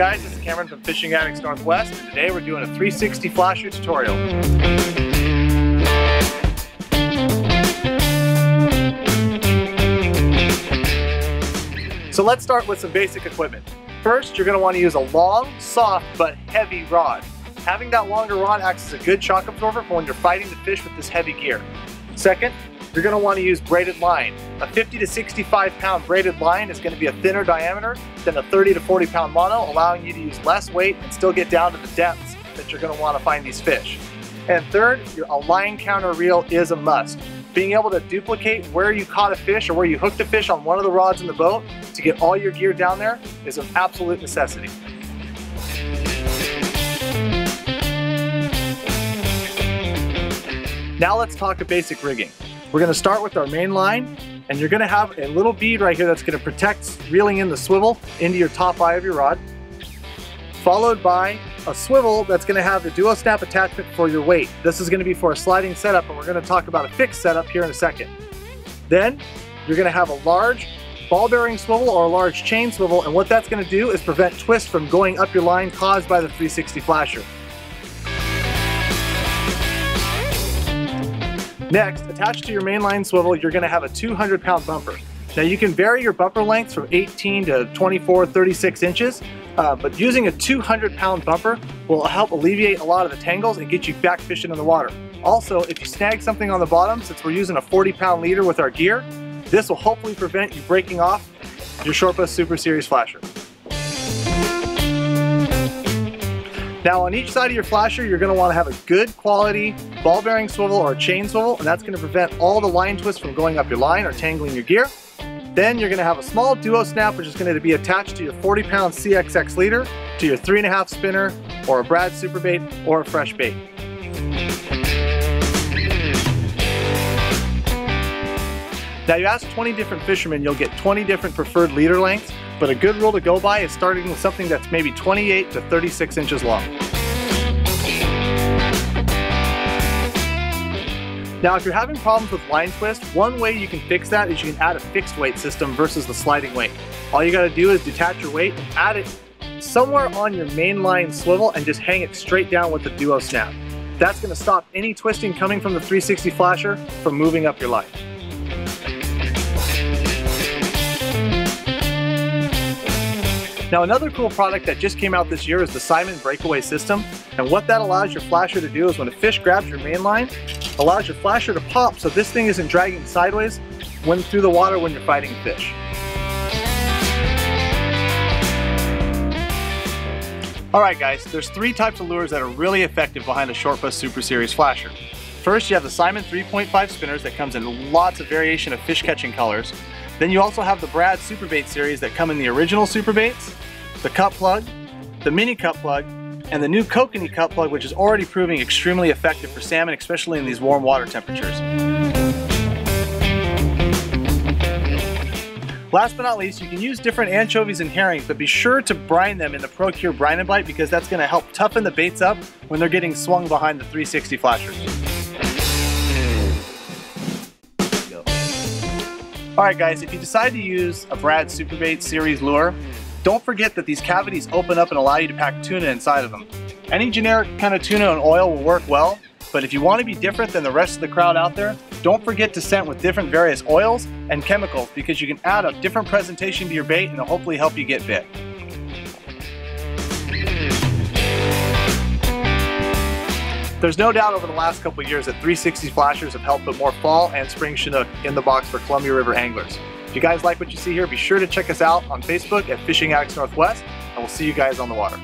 Cameron from Fishing Addicts Northwest, and today we're doing a 360 flasher tutorial. So let's start with some basic equipment. First, you're going to want to use a long, soft, but heavy rod. Having that longer rod acts as a good shock absorber for when you're fighting the fish with this heavy gear. Second, you're going to want to use braided line. A 50 to 65 pound braided line is going to be a thinner diameter than a 30 to 40 pound mono, allowing you to use less weight and still get down to the depths that you're going to want to find these fish. And third, a line counter reel is a must. Being able to duplicate where you caught a fish or where you hooked a fish on one of the rods in the boat to get all your gear down there is an absolute necessity. Now let's talk a basic rigging. We're gonna start with our main line and you're gonna have a little bead right here that's gonna protect reeling in the swivel into your top eye of your rod, followed by a swivel that's gonna have the duo snap attachment for your weight. This is gonna be for a sliding setup and we're gonna talk about a fixed setup here in a second. Then you're gonna have a large ball bearing swivel or a large chain swivel and what that's gonna do is prevent twist from going up your line caused by the 360 flasher. Next, attached to your mainline swivel, you're gonna have a 200 pound bumper. Now you can vary your bumper lengths from 18 to 24, 36 inches, uh, but using a 200 pound bumper will help alleviate a lot of the tangles and get you back fishing in the water. Also, if you snag something on the bottom, since we're using a 40 pound leader with our gear, this will hopefully prevent you breaking off your Shortbus Super Series flasher. Now on each side of your flasher, you're gonna wanna have a good quality ball bearing swivel or chain swivel, and that's gonna prevent all the line twists from going up your line or tangling your gear. Then you're gonna have a small duo snap, which is gonna be attached to your 40 pound CXX leader, to your three and a half spinner, or a Brad super bait, or a fresh bait. Now you ask 20 different fishermen, you'll get 20 different preferred leader lengths, but a good rule to go by is starting with something that's maybe 28 to 36 inches long. Now, if you're having problems with line twist, one way you can fix that is you can add a fixed weight system versus the sliding weight. All you gotta do is detach your weight and add it somewhere on your main line swivel and just hang it straight down with the duo snap. That's gonna stop any twisting coming from the 360 flasher from moving up your line. Now another cool product that just came out this year is the Simon Breakaway System. And what that allows your flasher to do is when a fish grabs your main line, allows your flasher to pop so this thing isn't dragging sideways when through the water when you're fighting fish. Alright guys, there's three types of lures that are really effective behind a Shortbus Super Series flasher. First you have the Simon 3.5 spinners that comes in lots of variation of fish catching colors. Then you also have the Brad Superbait series that come in the original Superbaits, the Cut Plug, the Mini Cut Plug, and the new Kokanee Cut Plug which is already proving extremely effective for salmon, especially in these warm water temperatures. Last but not least, you can use different anchovies and herrings, but be sure to brine them in the ProCure Brine and Bite because that's going to help toughen the baits up when they're getting swung behind the 360 flashers. Alright guys, if you decide to use a Brad Superbait series lure, don't forget that these cavities open up and allow you to pack tuna inside of them. Any generic kind of tuna and oil will work well, but if you want to be different than the rest of the crowd out there, don't forget to scent with different various oils and chemicals because you can add a different presentation to your bait and hopefully help you get bit. There's no doubt over the last couple years that 360 flashers have helped put more fall and spring Chinook in the box for Columbia River anglers. If you guys like what you see here, be sure to check us out on Facebook at Fishing Addicts Northwest, and we'll see you guys on the water.